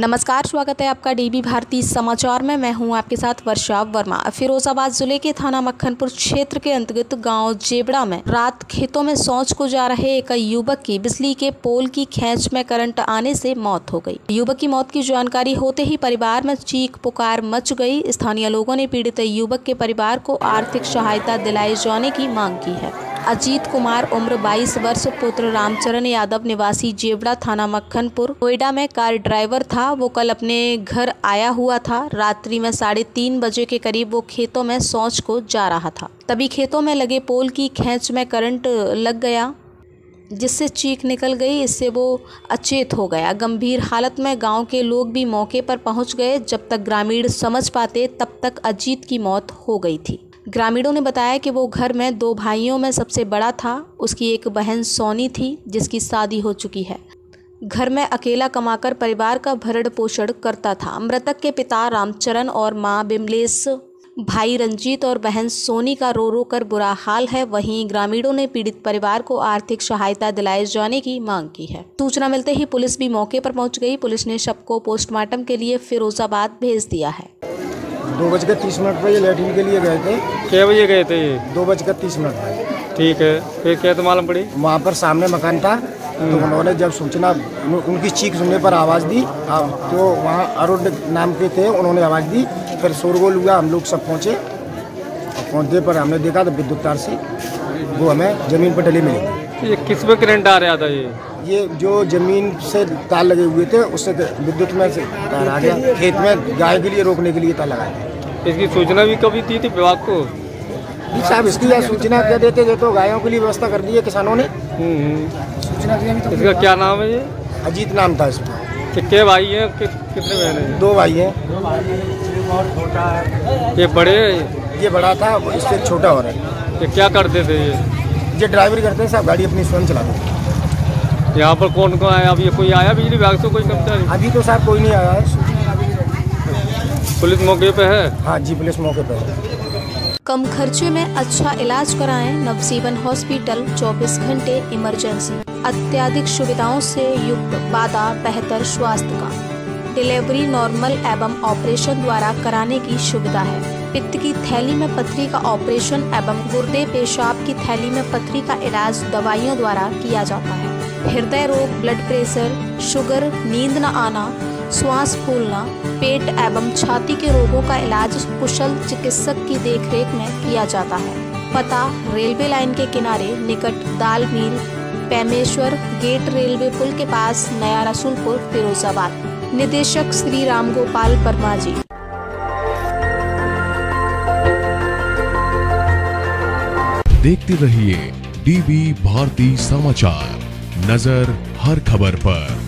नमस्कार, स्वागत है आपका डीबी भारती समाचार में। मैं हूँ आपके साथ वर्षा वर्मा। फिरोजाबाद ज़िले के थाना मक्खनपुर क्षेत्र के अंतर्गत गाँव जेबड़ा में रात खेतों में शौच को जा रहे एक युवक की बिजली के पोल की खेच में करंट आने से मौत हो गई। युवक की मौत की जानकारी होते ही परिवार में चीख पुकार मच गई। स्थानीय लोगों ने पीड़ित युवक के परिवार को आर्थिक सहायता दिलाए जाने की मांग की है। अजीत कुमार, उम्र 22 वर्ष, पुत्र रामचरण यादव, निवासी जेवड़ा थाना मक्खनपुर। नोएडा में कार ड्राइवर था, वो कल अपने घर आया हुआ था। रात्रि में साढ़े तीन बजे के करीब वो खेतों में सोच को जा रहा था। तभी खेतों में लगे पोल की खेच में करंट लग गया, जिससे चीख निकल गई, इससे वो अचेत हो गया। गंभीर हालत में गाँव के लोग भी मौके पर पहुँच गए। जब तक ग्रामीण समझ पाते, तब तक अजीत की मौत हो गई थी। ग्रामीणों ने बताया कि वो घर में दो भाइयों में सबसे बड़ा था। उसकी एक बहन सोनी थी, जिसकी शादी हो चुकी है। घर में अकेला कमाकर परिवार का भरण पोषण करता था। मृतक के पिता रामचरण और माँ बिमलेश, भाई रंजीत और बहन सोनी का रो रो कर बुरा हाल है। वहीं ग्रामीणों ने पीड़ित परिवार को आर्थिक सहायता दिलाए जाने की मांग की है। सूचना मिलते ही पुलिस भी मौके पर पहुँच गई। पुलिस ने शव को पोस्टमार्टम के लिए फिरोजाबाद भेज दिया है। दो बज कर तीस मिनट पर ये लैट्रिन के लिए गए थे। क्या बजे गए थे ये? दो बज कर तीस मिनट पर। ठीक है फिर क्या तो मालूम पड़ी? वहाँ पर सामने मकान था तो उन्होंने जब सूचना उनकी चीख सुनने पर आवाज़ दी तो वहाँ अरुण नाम के थे उन्होंने आवाज़ दी फिर शोरगोल हुआ हम लोग सब पहुँचे। और पहुँचने पर हमने देखा तो विद्युत तार से वो हमें ज़मीन पर डली मिली। ये किसमें करंट आ रहा था ये? ये जो ज़मीन से तार लगे हुए थे उससे विद्युत में से तार आ गया। खेत में गाय के लिए रोकने के लिए तार लगाया। इसकी सूचना भी कभी दी थी विभाग को? जी साहब इसकी यह सूचना क्या देते थे तो गायों के लिए व्यवस्था कर दी है किसानों ने। हम्म, सूचना दी अभी इसका क्या नाम है ये? अजीत नाम था इसका। कि के भाई हैं कि, कितने बहन हैं? दो भाई हैं। ये बड़े हैं, ये बड़ा था इससे छोटा हो रहा है। ये क्या करते थे ये? ये ड्राइवर करते हैं साहब गाड़ी अपनी स्वयं चलाते हैं। यहाँ पर कौन कौन आया? अब ये कोई आया बिजली विभाग से? कोई कर्मचारी अभी तो साहब कोई नहीं आया है। पुलिस मौके पे है? हाँ जी पुलिस मौके पर है। कम खर्चे में अच्छा इलाज कराएँ नवजीवन हॉस्पिटल 24 घंटे इमरजेंसी। अत्याधिक सुविधाओं से युक्त बाधा बेहतर स्वास्थ्य का। डिलीवरी नॉर्मल एवं ऑपरेशन द्वारा कराने की सुविधा है। पित्त की थैली में पथरी का ऑपरेशन एवं गुर्दे पेशाब की थैली में पथरी का इलाज दवाइयों द्वारा किया जाता है। हृदय रोग ब्लड प्रेशर शुगर नींद न आना, श्वास फूलना, पेट एवं छाती के रोगों का इलाज कुशल चिकित्सक की देखरेख में किया जाता है। पता रेलवे लाइन के किनारे निकट दाल मिल पैमेश्वर गेट रेलवे पुल के पास नया रसूलपुर, फिरोजाबाद। निदेशक श्री राम गोपाल वर्मा जी। देखते रहिए डीबी भारती समाचार। नज़र हर खबर पर।